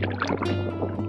ハハハハ!